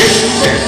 Pediu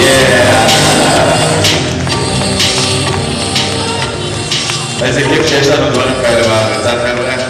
Yeah! Nem tudom, kell várni, tehát nem lehet. Docela,